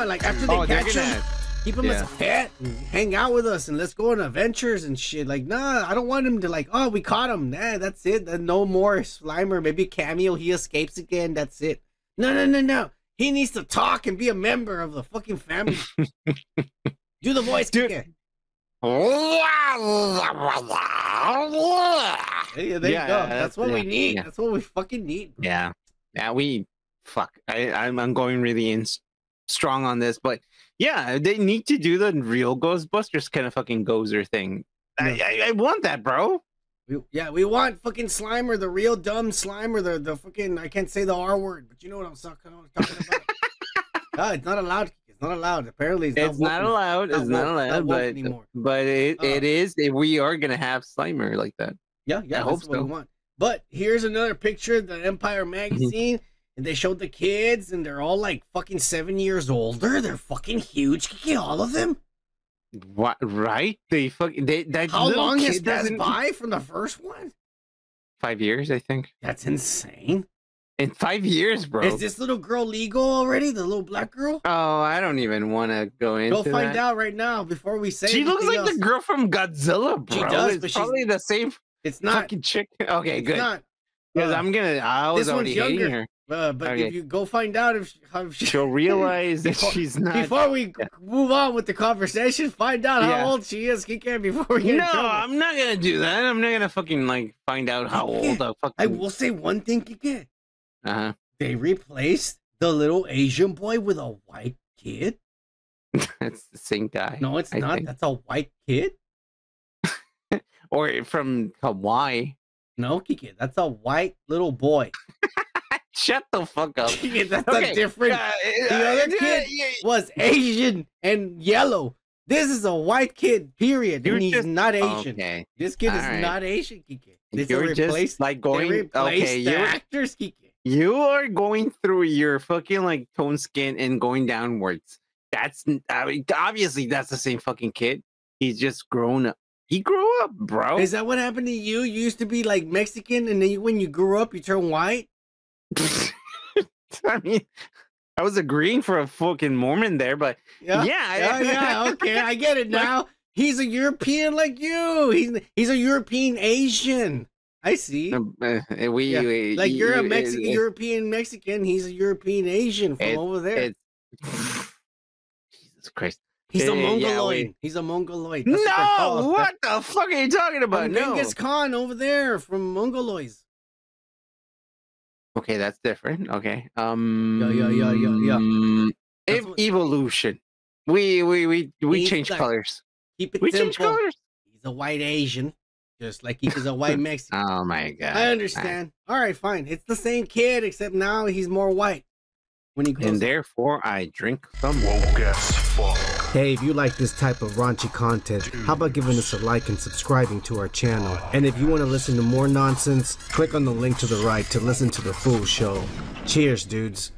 want. Like after they Oh, catch him, keep him as a pet and hang out with us and let's go on adventures and shit. Like, nah, I don't want him to like, oh, we caught him. Nah, that's it. No more Slimer. Maybe cameo. He escapes again. That's it. No, no, no, no. He needs to talk and be a member of the fucking family. Do the voice, Dude. Kike. Hey, there Yeah, you go. yeah, That's what we need. yeah. That's what we fucking need. bro. Yeah, yeah. We fuck. I I'm, I'm going really in strong on this, but yeah, they need to do the real Ghostbusters kind of fucking Gozer thing. I, I, I want that, bro. We, yeah, we want fucking Slimer, the real dumb Slimer, the the fucking I can't say the R word, but you know what I'm talking, talking about. It's not allowed. It's not allowed. Apparently, it's, It's not allowed. It's not allowed. woke But anymore. but it, Uh. it is. We are gonna have Slimer like that. Yeah, yeah, I hope what so. we want. But here's another picture, the Empire Mm-hmm. magazine, and they showed the kids, and they're all like fucking seven years older. They're fucking huge. All of them? What? Right? They fucking. They that How long has passed doesn't- by from the first one? Five years, I think. That's insane. In five years, bro. Is this little girl legal already? The little black girl? Oh, I don't even want to go into Go find that. out right now before we say. She looks like else. the girl from Godzilla, bro. She does, it's but she's- probably the same It's not. fucking chick. Okay, good. not. Because uh, I'm gonna. I was already hating younger. her. Uh, but Okay. if you go find out if, how she, She'll realize that Before- she's not. before we move on with the conversation, find out Yeah. how old she is, Kike, before we get in no. I'm not gonna do that. I'm not gonna fucking like find out how old the fucking. I will say one thing, Kike. Uh-huh. They replaced the little Asian boy with a white kid. That's the same guy. No, it's I not. think. That's a white kid. Or from Hawaii. No, Kike, that's a white little boy. Shut the fuck up. Kike, that's Okay, a different. uh, the uh, other yeah, kid was Asian and yellow. This is a white kid, period. And he's just- not Asian. Okay. This kid is Alright. not Asian, Kike. This You're is replaced. just like going. Okay, the actors, Kike. You are going through your fucking like tone skin and going downwards. That's I mean, obviously that's the same fucking kid. He's just grown up. He grew up, bro. Is that what happened to you? You used to be like Mexican, and then you, when you grew up, you turned white. I mean, I was agreeing for a fucking Mormon there, but Yeah, yeah, yeah, yeah. Okay, I get it Like- now. He's a European like you. He's he's a European Asian. I see. uh, we, Yeah, we- Like you're a you- eh, Mexican, it- European Mexican. He's a European Asian from It- over there. it- Jesus Christ! He's a yeah, yeah, Mongoloid. He's a Mongoloid. That's what they're called. No, what the fuck are you talking about? I'm No. Genghis Khan over there from Mongoloids. Okay, that's different. Okay. Um. yeah, yeah, yeah, yeah. That's ev- what- evolution. We we we we He's change like- colors. Keep it We change colors. He's a white Asian, just like he is a white Mexican. Oh my god. I understand. All right, fine. It's the same kid, except now he's more white. When he grows And up. therefore, I drink some. Woke as fuck. Hey, if you like this type of raunchy content, how about giving us a like and subscribing to our channel? And if you want to listen to more nonsense, click on the link to the right to listen to the full show. Cheers, dudes.